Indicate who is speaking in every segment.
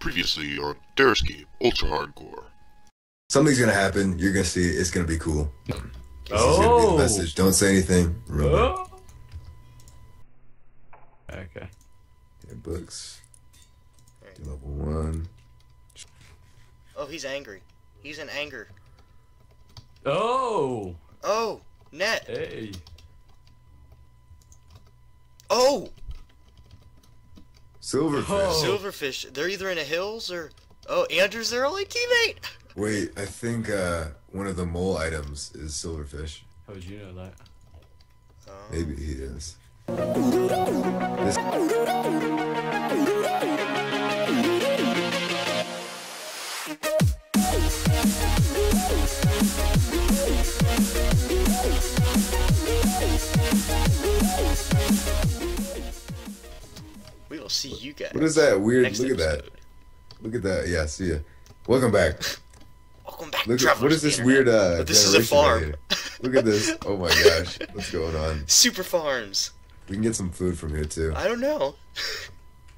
Speaker 1: Previously on Terrascape Ultra Hardcore.
Speaker 2: Something's gonna happen. You're gonna see it. It's gonna be cool. This is gonna be
Speaker 3: Oh.
Speaker 2: the message. Don't say anything. Remember,
Speaker 3: Oh. Okay.
Speaker 2: your books. Level one.
Speaker 4: Oh, he's angry. He's in anger.
Speaker 3: Oh.
Speaker 4: Oh, net.
Speaker 3: Hey.
Speaker 4: Oh,
Speaker 2: Silverfish.
Speaker 3: Oh.
Speaker 4: silverfish. They're either in the hills or. Oh, Andrew's their only teammate.
Speaker 2: Wait, I think uh, one of the mole items is silverfish.
Speaker 3: How would you know that?
Speaker 4: Oh.
Speaker 2: Maybe he is. This,
Speaker 4: see you guys.
Speaker 2: what is that weird?
Speaker 4: Next
Speaker 2: Look at that. Look at that. Yeah, see ya. Welcome back.
Speaker 4: Welcome back,
Speaker 2: Look at what is this
Speaker 4: internet.
Speaker 2: weird uh
Speaker 4: But this is a
Speaker 2: generation right
Speaker 4: farm.
Speaker 2: Look at this. Oh my gosh. What's going on?
Speaker 4: Super farms.
Speaker 2: We can get some food from here too.
Speaker 4: I don't know.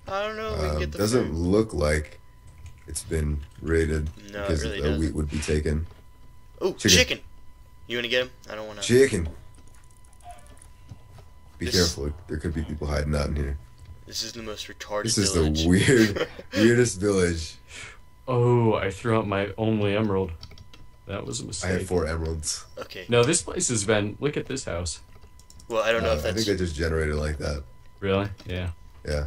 Speaker 4: I don't know. if we can
Speaker 2: Um,
Speaker 4: get the
Speaker 2: doesn't
Speaker 4: food.
Speaker 2: look like it's been raided
Speaker 4: No,
Speaker 2: because
Speaker 4: really
Speaker 2: the wheat would be taken.
Speaker 4: Oh,
Speaker 2: chicken.
Speaker 4: chicken. You want to get him? I don't want to.
Speaker 2: Chicken. Be
Speaker 4: This-
Speaker 2: careful. There could be people hiding out in here.
Speaker 4: This is the most retarded
Speaker 2: This is
Speaker 4: village.
Speaker 2: the weird, weirdest village.
Speaker 3: Oh, I threw out my only emerald. That was a mistake.
Speaker 2: I had four emeralds.
Speaker 4: okay.
Speaker 3: No, this place has been. Look at this house.
Speaker 4: Well, I don't know
Speaker 2: Uh,
Speaker 4: if
Speaker 2: I think they just generated like that.
Speaker 3: Really? Yeah.
Speaker 2: Yeah.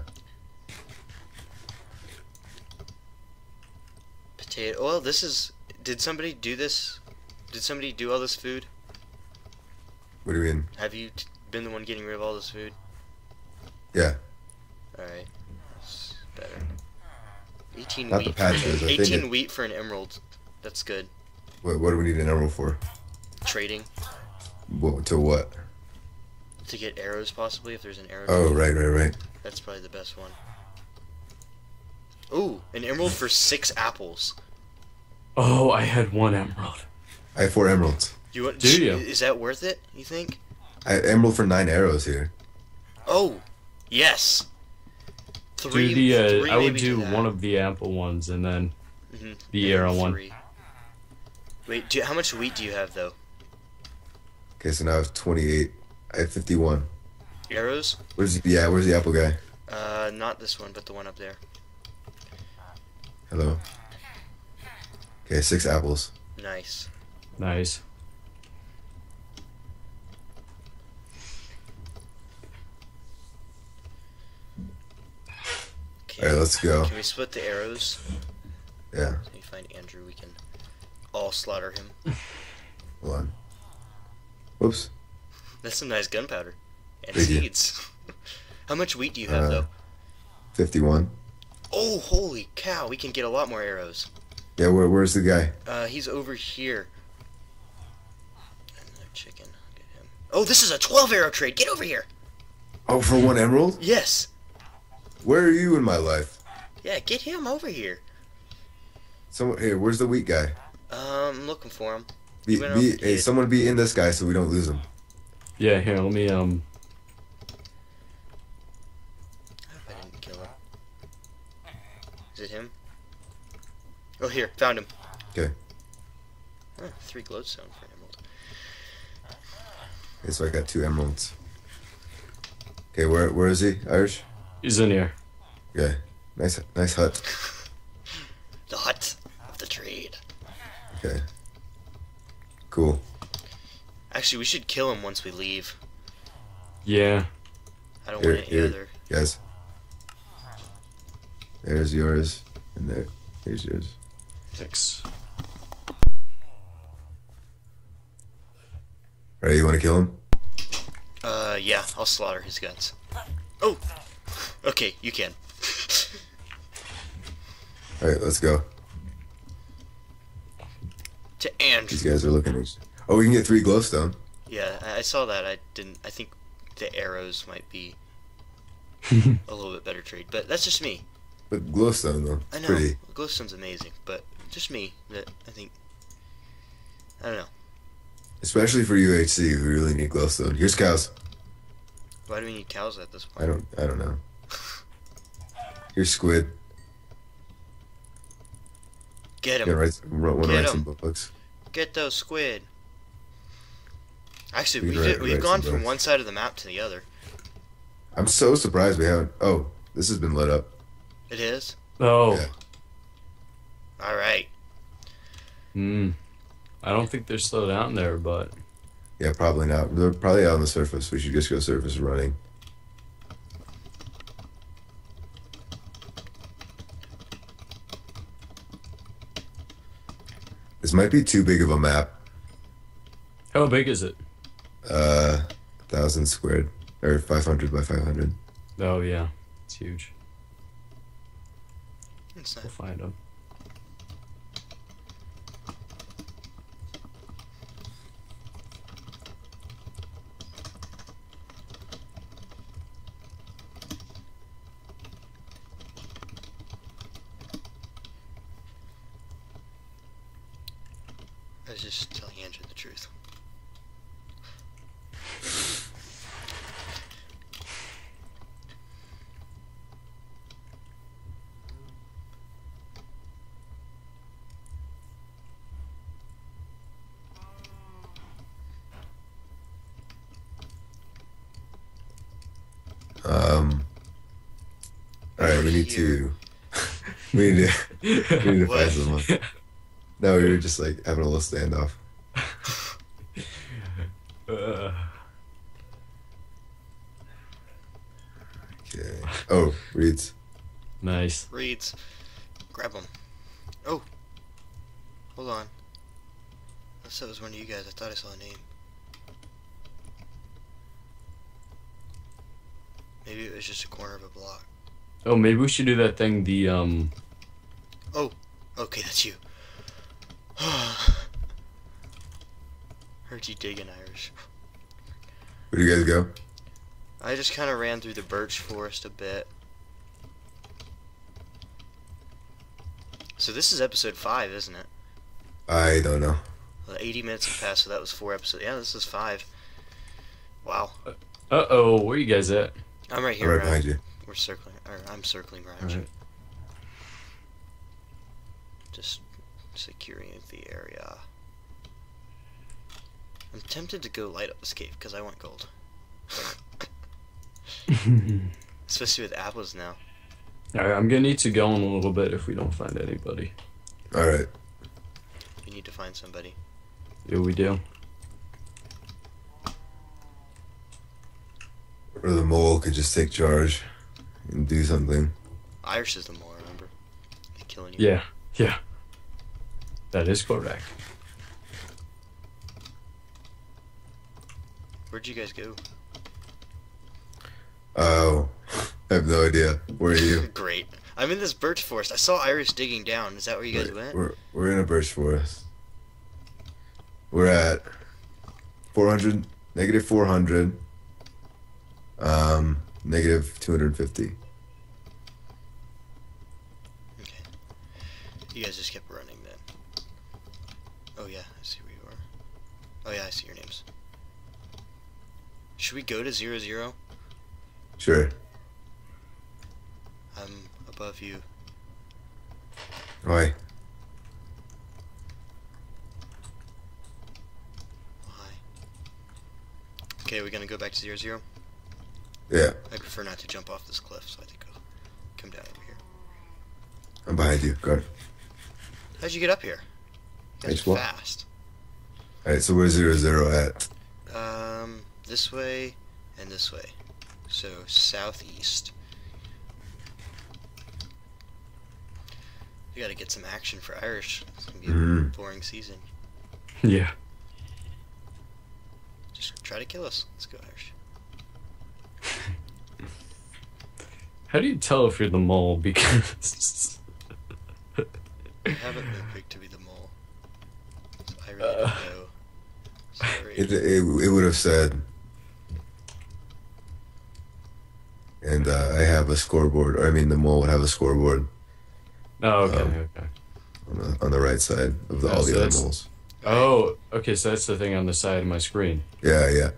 Speaker 4: Potato. Well, this is. Did somebody do this? Did somebody do all this food?
Speaker 2: What do you mean?
Speaker 4: Have you t- been the one getting rid of all this food?
Speaker 2: Yeah.
Speaker 4: Alright. That's better. 18
Speaker 2: Not the
Speaker 4: wheat.
Speaker 2: patches,
Speaker 4: For, 18
Speaker 2: it-
Speaker 4: wheat for an emerald. That's good.
Speaker 2: What, what do we need an emerald for?
Speaker 4: Trading.
Speaker 2: What, to what?
Speaker 4: To get arrows, possibly, if there's an arrow.
Speaker 2: Oh, right, right, right.
Speaker 4: That's probably the best one. Ooh, an emerald for six apples.
Speaker 3: Oh, I had one emerald.
Speaker 2: I have four emeralds.
Speaker 4: You want?
Speaker 3: Do you?
Speaker 4: Is that worth it? You think?
Speaker 2: I have emerald for nine arrows here.
Speaker 4: Oh, yes. Three.
Speaker 3: do the. Uh,
Speaker 4: three
Speaker 3: I would
Speaker 4: maybe
Speaker 3: do one of the apple ones and then
Speaker 4: Mhm.
Speaker 3: the
Speaker 4: And
Speaker 3: arrow one.
Speaker 4: Wait, do, how much wheat do you have though?
Speaker 2: Okay, so now I have 28. I have 51.
Speaker 4: Arrows?
Speaker 2: Where's the, yeah, where's the apple guy?
Speaker 4: Uh, not this one, but the one up there.
Speaker 2: Hello. Okay, six apples.
Speaker 4: Nice.
Speaker 3: Nice.
Speaker 2: Alright, let's go.
Speaker 4: Can we split the arrows?
Speaker 2: Yeah,
Speaker 4: Let me find Andrew. We can all slaughter him.
Speaker 2: hold on. Whoops.
Speaker 4: That's some nice gunpowder and
Speaker 2: Thank
Speaker 4: seeds. How much wheat do you have
Speaker 2: Uh,
Speaker 4: though?
Speaker 2: 51.
Speaker 4: Oh, holy cow! We can get a lot more arrows.
Speaker 2: Yeah, where, where's the guy?
Speaker 4: Uh, he's over here. Another chicken. Get him. Oh, this is a 12 arrow trade. Get over here.
Speaker 2: Oh, for one emerald?
Speaker 4: Yes.
Speaker 2: Where are you in my life?
Speaker 4: Yeah, get him over here.
Speaker 2: Someone here. Where's the weak guy?
Speaker 4: Um, I'm looking for him.
Speaker 2: Be,
Speaker 4: He
Speaker 2: be, hey,
Speaker 4: kid.
Speaker 2: someone be in this guy so we don't lose him.
Speaker 3: Yeah, here, let me, um.
Speaker 4: I didn't kill him. Is it him? Oh, here, found him.
Speaker 2: 'Kay.
Speaker 4: Huh, three glowstone for an emerald.
Speaker 2: Okay, so I got two emeralds. Okay, where where is he? Irish?
Speaker 3: He's in here.
Speaker 2: Yeah. Nice nice hut.
Speaker 4: The hut of the trade.
Speaker 2: Okay. Cool.
Speaker 4: Actually, we should kill him once we leave.
Speaker 3: Yeah.
Speaker 4: I don't
Speaker 2: Here,
Speaker 4: want any
Speaker 2: here.
Speaker 4: other.
Speaker 2: Guys. There's yours. And there. Here's yours.
Speaker 3: Thanks.
Speaker 2: Alright, you wanna kill him?
Speaker 4: Uh, yeah, I'll slaughter his guts. Oh! Okay, you can.
Speaker 2: Alright, let's go.
Speaker 4: to Andrew.
Speaker 2: These guys are looking at Oh, we can get three glowstone.
Speaker 4: Yeah, I, I saw that. I didn't. I think the arrows might be a little bit better trade, but that's just me.
Speaker 2: But glowstone though.
Speaker 4: I know
Speaker 2: Pretty.
Speaker 4: glowstone's amazing, but just me. That I think. I don't know.
Speaker 2: Especially for UHC, we really need glowstone. Here's cows.
Speaker 4: Why do we need cows at this point?
Speaker 2: I
Speaker 4: point?
Speaker 2: don't I don't know. Here's squid.
Speaker 4: Get
Speaker 2: Gonna
Speaker 4: him.
Speaker 2: write, want
Speaker 4: Get
Speaker 2: write some
Speaker 4: 'em.
Speaker 2: books.
Speaker 4: Get those squid. Actually,
Speaker 2: We
Speaker 4: we've,
Speaker 2: can
Speaker 4: we've gone from
Speaker 2: books.
Speaker 4: one side of the map to the other.
Speaker 2: I'm so surprised we haven't. Oh, this has been lit up.
Speaker 4: It is?
Speaker 3: Oh.
Speaker 2: Yeah.
Speaker 4: Alright.
Speaker 3: Hmm. I don't think they're still down there, but
Speaker 2: Yeah, probably not. They're probably out on the surface. We should just go surface running. This might be too big of a map.
Speaker 3: how big is it?
Speaker 2: Uh, thousand squared or five hundred by five hundred.
Speaker 3: Oh yeah, it's huge.
Speaker 4: It's
Speaker 3: We'll find them.
Speaker 4: Was just telling Andrew the truth.
Speaker 2: Um. All right, we need to. we need to. We need to find someone. No, we were just like having a little standoff.
Speaker 3: Uh,
Speaker 2: Okay. Oh, reads.
Speaker 3: nice.
Speaker 4: Reeds. Grab them. Oh. Hold on. I thought it was one of you guys. I thought I saw a name. Maybe it was just a corner of a block.
Speaker 3: Oh, maybe we should do that thing. The um.
Speaker 4: Oh, okay, that's you. Heard you digging, Irish.
Speaker 2: Where do you guys go?
Speaker 4: I just kind of ran through the birch forest a bit. So this is episode 5, isn't it?
Speaker 2: I don't know.
Speaker 4: Well, 80 minutes have passed, so that was 4 episodes. Yeah, this is 5. Wow.
Speaker 3: Uh oh, where you guys at?
Speaker 4: I'm right
Speaker 2: I'm
Speaker 4: here.
Speaker 2: right
Speaker 4: Ryan.
Speaker 2: behind you.
Speaker 4: We're circling. Or I'm circling around you.
Speaker 3: right.
Speaker 4: Just securing the area. I'm tempted to go light up this cave because I want gold. Especially with apples now.
Speaker 3: All right, I'm gonna need to go in a little bit if we don't find anybody.
Speaker 2: All right.
Speaker 4: We need to find somebody.
Speaker 3: Yeah, we do.
Speaker 2: Or the mole could just take charge and do something.
Speaker 4: Irish is the mole, remember? He's killing you.
Speaker 3: Yeah, yeah. That is correct.
Speaker 4: Where'd you guys go?
Speaker 2: Oh, I have no idea. Where are you?
Speaker 4: Great. I'm in this birch forest. I saw Irish digging down. Is that where you guys
Speaker 2: Wait,
Speaker 4: went?
Speaker 2: We're we're in a birch forest. We're at 400, negative 400, um, negative 250.
Speaker 4: Okay. You guys just kept running then. Oh yeah, I see where you are. Oh yeah, I see your names. Should we go to zero zero?
Speaker 2: Sure.
Speaker 4: I'm above you.
Speaker 2: Why?
Speaker 4: Why? Okay, we're gonna go back to zero zero.
Speaker 2: Yeah,
Speaker 4: I prefer not to jump off this cliff, so I think I'll come down over here.
Speaker 2: I'm behind you. Gart.
Speaker 4: How'd you get up here?
Speaker 2: H
Speaker 4: fast.
Speaker 2: All right, so where's zero zero at?
Speaker 4: Um, this way and this way. So southeast. We gotta get some action for Irish. It's gonna be a
Speaker 2: Mhm.
Speaker 4: boring season.
Speaker 3: Yeah.
Speaker 4: Just try to kill us. Let's go, Irish.
Speaker 3: How do you tell if you're the mole? Because
Speaker 4: I haven't been picked to be the mole. So I really
Speaker 3: Uh.
Speaker 4: don't know. Sorry.
Speaker 2: It it, it would have said. And uh, I have a scoreboard, or I mean, the mole would have a scoreboard
Speaker 3: oh, okay,
Speaker 2: Um,
Speaker 3: okay.
Speaker 2: on the on the right side of the,
Speaker 3: Oh,
Speaker 2: all
Speaker 3: so
Speaker 2: the other
Speaker 3: that's-
Speaker 2: moles.
Speaker 3: Oh, okay. So that's the thing on the side of my screen.
Speaker 2: Yeah, yeah.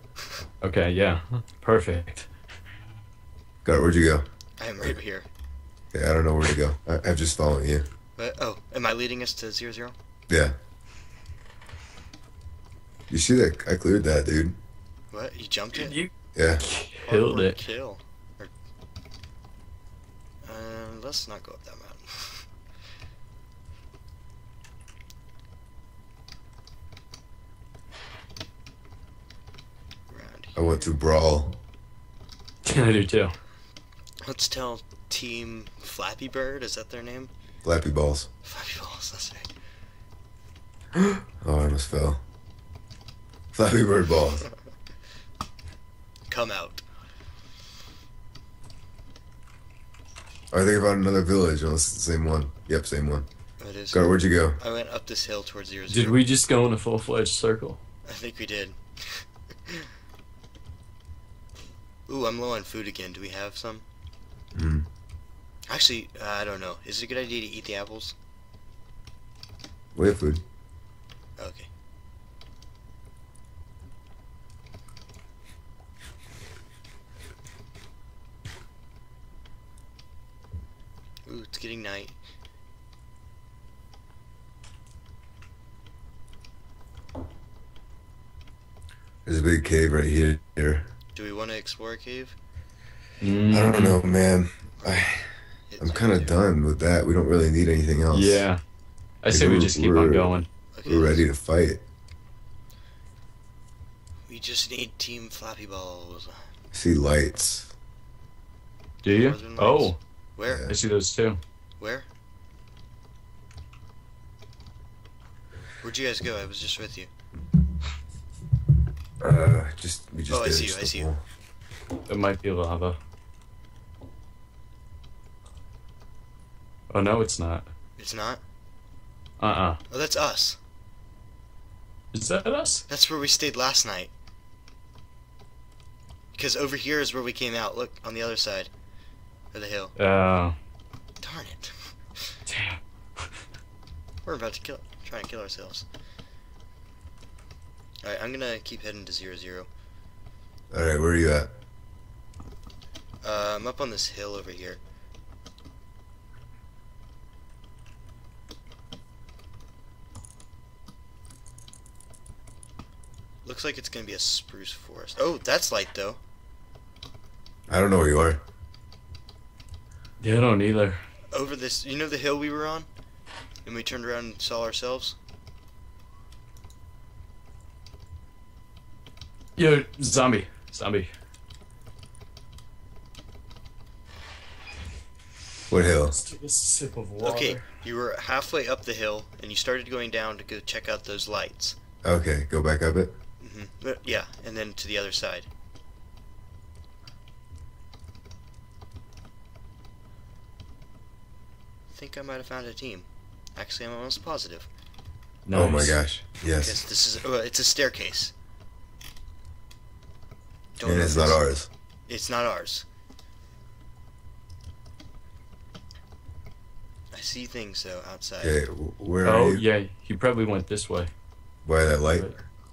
Speaker 3: Okay, yeah, perfect.
Speaker 2: Got it. Where'd you go?
Speaker 4: I am right here.
Speaker 2: Yeah, I don't know where to go. I, I'm just following you.
Speaker 4: But oh, Am I leading us to zero zero?
Speaker 2: Yeah. You see that? I cleared that, dude.
Speaker 4: What? You jumped it?
Speaker 3: You
Speaker 2: Yeah.
Speaker 3: killed it.
Speaker 4: Kill. Or, uh, let's not go up that mountain.
Speaker 2: I want to brawl.
Speaker 3: I do too.
Speaker 4: Let's tell Team Flappy Bird. Is that their name?
Speaker 2: Flappy balls.
Speaker 4: Flappy Balls. That's right.
Speaker 2: Oh, I almost fell. Flappy bird balls.
Speaker 4: Come out.
Speaker 2: I think about another village. Unless it's the same one. Yep, same one.
Speaker 4: It is.
Speaker 2: God, where'd you go?
Speaker 4: I went up this hill towards zero
Speaker 3: Did we just go in a full fledged circle?
Speaker 4: I think we did. Ooh, I'm low on food again. Do we have some?
Speaker 2: Hmm.
Speaker 4: Actually, uh, I don't know. Is it a good idea to eat the apples?
Speaker 2: We have food.
Speaker 4: Okay. Ooh, it's getting night.
Speaker 2: There's a big cave right here. Here.
Speaker 4: Do we want to explore a cave? Mm.
Speaker 2: I don't know, man. I,
Speaker 4: Hit
Speaker 2: I'm kind of done with that. We don't really need anything else.
Speaker 3: Yeah. I say we just keep on going.
Speaker 4: Okay,
Speaker 2: We're ready to fight.
Speaker 4: We just need Team Flappy Balls.
Speaker 2: I see lights.
Speaker 3: Do you?
Speaker 4: Northern Lights.
Speaker 3: Oh,
Speaker 4: Where?
Speaker 3: I see those too.
Speaker 4: Where? Where'd you guys go? I was just with you.
Speaker 2: Uh, just we just.
Speaker 4: Oh, I see you, I see
Speaker 2: a
Speaker 4: you.
Speaker 3: It might be lava. Oh no, it's not.
Speaker 4: It's not?
Speaker 3: Uh uh
Speaker 4: Oh, that's us.
Speaker 3: Is that us?
Speaker 4: That's where we stayed last night. Because over here is where we came out. Look, on the other side of the hill.
Speaker 3: Uh,
Speaker 4: Darn it.
Speaker 3: damn.
Speaker 4: We're about to kill, try and kill ourselves. Alright, I'm gonna keep heading to zero zero.
Speaker 2: All right, where are you at?
Speaker 4: Uh, I'm up on this hill over here. Looks like it's gonna be a spruce forest. Oh, that's light though.
Speaker 2: I don't know where you are.
Speaker 3: Yeah, I don't either.
Speaker 4: Over this, you know the hill we were on? And we turned around and saw ourselves?
Speaker 3: Yo, zombie. Zombie.
Speaker 2: What hill?
Speaker 3: Let's take a sip of water.
Speaker 4: Okay, you were halfway up the hill and you started going down to go check out those lights.
Speaker 2: Okay, go back up it.
Speaker 4: hmm Yeah, and then to the other side. Think I might have found a team. Actually, I'm almost positive.
Speaker 2: Oh my
Speaker 3: Nice.
Speaker 2: gosh.
Speaker 4: Because
Speaker 2: Yes.
Speaker 4: this is, oh, it's a staircase. Don't
Speaker 2: And it's not ours.
Speaker 4: It's not ours. I see things though outside.
Speaker 2: Okay, wh- where are
Speaker 3: Oh yeah, he probably went this way.
Speaker 2: By that light?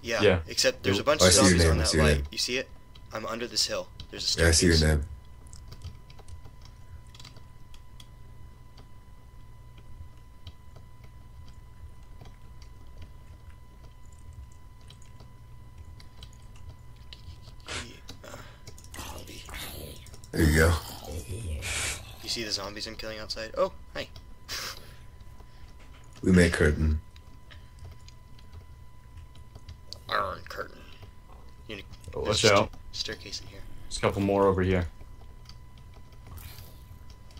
Speaker 4: Yeah.
Speaker 3: Yeah.
Speaker 4: Except there's a oh, bunch
Speaker 2: I
Speaker 4: of zombies
Speaker 2: name,
Speaker 4: on
Speaker 2: I
Speaker 4: that
Speaker 2: see
Speaker 4: light.
Speaker 2: name.
Speaker 4: You see it? I'm under this hill. There's a
Speaker 2: Yeah, I see your name.
Speaker 4: Uh, zombie.
Speaker 2: There you go.
Speaker 4: You see the zombies I'm killing outside? Oh, hi.
Speaker 2: We make curtain.
Speaker 4: Iron curtain.
Speaker 3: Oh,
Speaker 4: There's
Speaker 3: watch
Speaker 4: a sta-
Speaker 3: out.
Speaker 4: staircase in here.
Speaker 3: There's a couple more over here.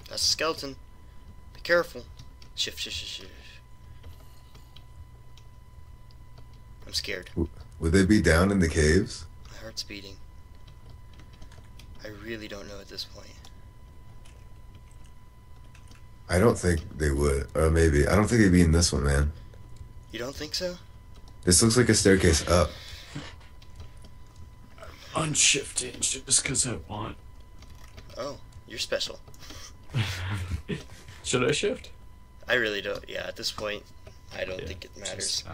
Speaker 4: That's a skeleton. Be careful. Shift, shift, shift, shift. I'm scared.
Speaker 2: Would they be down in the caves?
Speaker 4: My heart's beating. I really don't know at this point.
Speaker 2: I don't think they would. Or maybe. I don't think they'd be in this one, man.
Speaker 4: You don't think so?
Speaker 2: This looks like a staircase up.
Speaker 3: I'm Unshifting just because I want.
Speaker 4: Oh, you're special.
Speaker 3: Should I shift?
Speaker 4: I really don't. Yeah, at this point, I don't
Speaker 3: Yeah,
Speaker 4: think it matters.
Speaker 3: just, uh,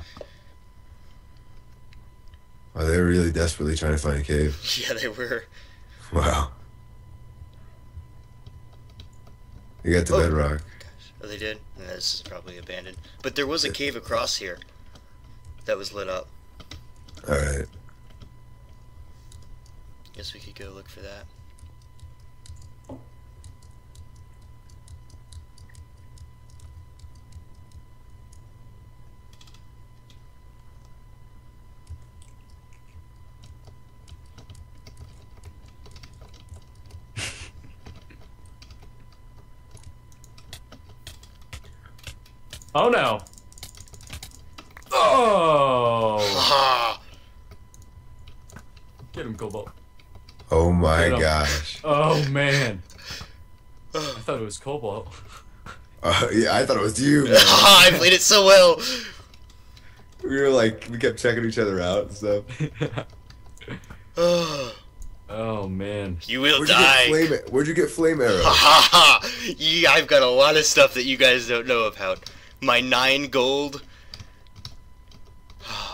Speaker 2: Are they really desperately trying to find a cave?
Speaker 4: yeah, they were.
Speaker 2: Wow. You got the
Speaker 4: Oh.
Speaker 2: bedrock.
Speaker 4: Gosh. Oh, they did? Yeah, this is probably abandoned. But there was a cave across here that was lit up.
Speaker 2: Alright.
Speaker 4: Guess we could go look for that.
Speaker 3: Oh no. Oh! Get him, Cobalt.
Speaker 2: Oh my gosh.
Speaker 3: Oh man. I thought it was Cobalt.
Speaker 2: Uh, yeah, I thought it was you,
Speaker 4: I played it so well!
Speaker 2: we were like, we kept checking each other out and stuff.
Speaker 4: Oh,
Speaker 3: oh man.
Speaker 4: you will
Speaker 2: Where'd you
Speaker 4: die!
Speaker 2: get flame? Where'd you get flame arrow?
Speaker 4: Ha ha ha! Yeah, I've got a lot of stuff that you guys don't know about. My nine gold.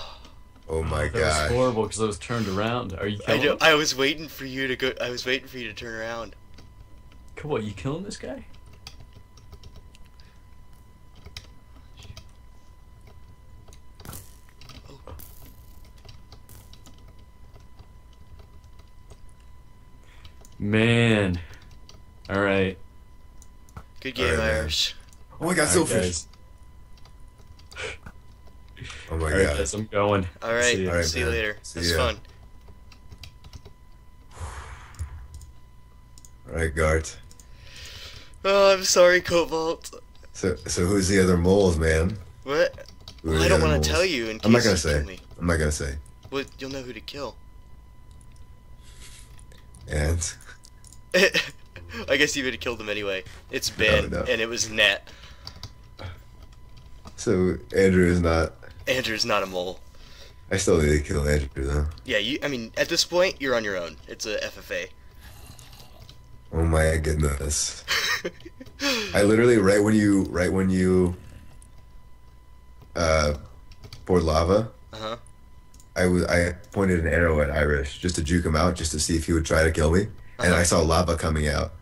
Speaker 2: Oh my god.
Speaker 3: That was horrible because I was turned around. Are you
Speaker 4: I
Speaker 3: killing
Speaker 4: know. I was waiting for you to go. I was waiting for you to turn around.
Speaker 3: Cobalt, you killing this guy? Man. Alright.
Speaker 4: Good game,
Speaker 2: Alright, man.
Speaker 4: Irish.
Speaker 2: Oh, I got
Speaker 3: Alright,
Speaker 2: silverfish.
Speaker 3: Guys.
Speaker 2: Oh my
Speaker 3: Alright,
Speaker 2: god.
Speaker 3: guys, I'm going.
Speaker 4: All right.
Speaker 3: See ya.
Speaker 2: Alright,
Speaker 4: See you later.
Speaker 2: See
Speaker 4: It's
Speaker 2: ya.
Speaker 4: fun.
Speaker 2: Alright, Gart.
Speaker 4: Oh, I'm sorry, Cobalt.
Speaker 2: So, so who's the other moles, man?
Speaker 4: What? Well, I don't want to tell you in case
Speaker 2: I'm not gonna
Speaker 4: you
Speaker 2: say.
Speaker 4: kill me.
Speaker 2: I'm not gonna say.
Speaker 4: Well, you'll know who to kill.
Speaker 2: And
Speaker 4: I guess you would have killed him anyway. It's Ben,
Speaker 2: no.
Speaker 4: and it was Net.
Speaker 2: so Andrew is not.
Speaker 4: Andrew's not a mole.
Speaker 2: I still need to kill Andrew though.
Speaker 4: Yeah, you. I mean, at this point, you're on your own. It's a FFA.
Speaker 2: Oh my goodness. I literally right when you right when you uh poured lava,
Speaker 4: Uh huh.
Speaker 2: I was I pointed an arrow at Irish just to juke him out, just to see if he would try to kill me. And I saw lava coming out.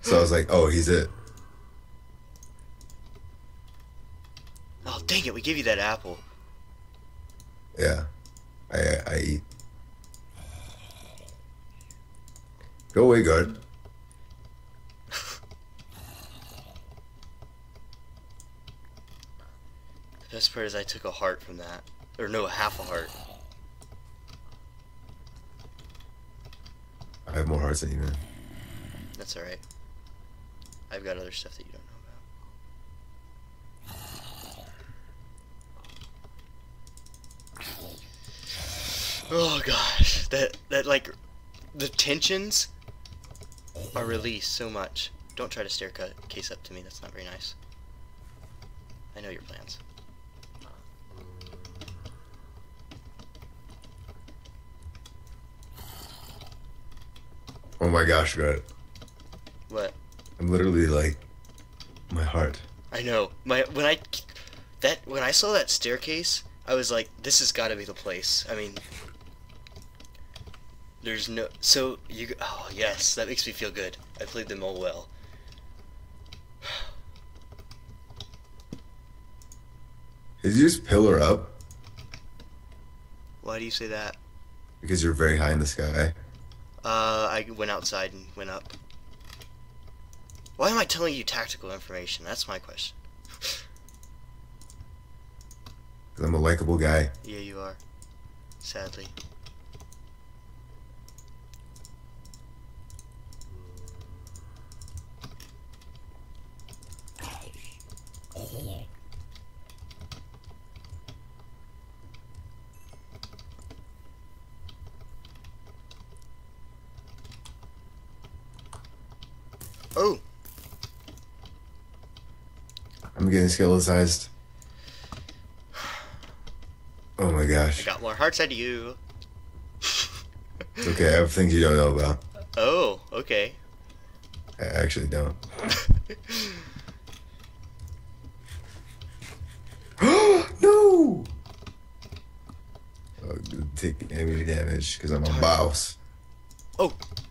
Speaker 2: So I was like, oh, he's it.
Speaker 4: oh dang it! We gave you that apple.
Speaker 2: Yeah. I I eat. Go away, Gart.
Speaker 4: The best part is I took a heart from that, or no, half a heart.
Speaker 2: I have more hearts than you, man.
Speaker 4: That's all right. I've got other stuff that you don't know Oh gosh, that that like the tensions are released so much. Don't try to stare cut case up to me. That's not very nice. I know your plans.
Speaker 2: Oh my gosh, Gart.
Speaker 4: What?
Speaker 2: I'm literally like my heart.
Speaker 4: I know. My when I that when I saw that staircase, I was like, this has got to be the place. I mean, there's no. So you. Oh yes, that makes me feel good. I played them all well.
Speaker 2: Did you just pillar up
Speaker 4: Why do you say that?
Speaker 2: because you're very high in the sky?
Speaker 4: Uh, I went outside and went up. Why am I telling you tactical information? That's my question.
Speaker 2: 'Cause I'm a likable guy.
Speaker 4: Yeah, you are. Sadly. Oh,
Speaker 2: I'm getting skeletized. Oh my
Speaker 4: I
Speaker 2: gosh.
Speaker 4: got more hearts out of you.
Speaker 2: It's okay, I have things you don't know about.
Speaker 4: Oh, okay.
Speaker 2: I actually don't. no! Oh, take any damage because I'm a boss.
Speaker 4: Oh, axe.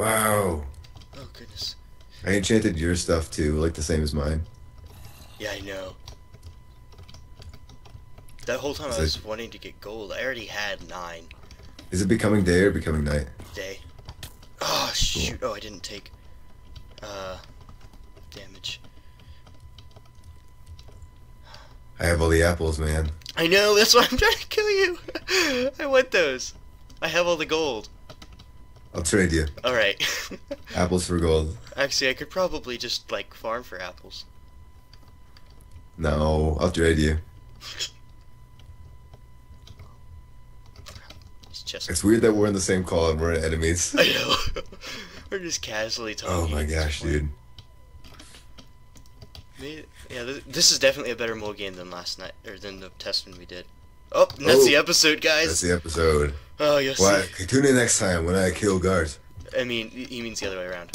Speaker 2: Wow.
Speaker 4: Oh goodness.
Speaker 2: I enchanted your stuff too, like the same as mine.
Speaker 4: Yeah, I know. That whole time
Speaker 2: Is
Speaker 4: I
Speaker 2: it-
Speaker 4: was wanting to get gold. I already had nine
Speaker 2: Is it becoming day or becoming night?
Speaker 4: day. Oh shoot! Oh, I didn't take uh damage.
Speaker 2: I have all the apples, man.
Speaker 4: I know. That's why I'm trying to kill you. I want those. I have all the gold.
Speaker 2: I'll trade you.
Speaker 4: All right.
Speaker 2: Apples for gold.
Speaker 4: Actually, I could probably just like farm for apples.
Speaker 2: No, I'll trade you.
Speaker 4: It's just.
Speaker 2: It's weird that we're in the same call and we're enemies.
Speaker 4: I know. We're just casually talking.
Speaker 2: Oh my gosh, dude.
Speaker 4: Me- Yeah, th- this is definitely a better mole game than last night, or than the test one we did. Oh, and that's
Speaker 2: Oh.
Speaker 4: the episode, guys.
Speaker 2: That's the episode.
Speaker 4: Oh, you'll
Speaker 2: Well, tune in next time when I kill guards.
Speaker 4: I mean, he means the other way around.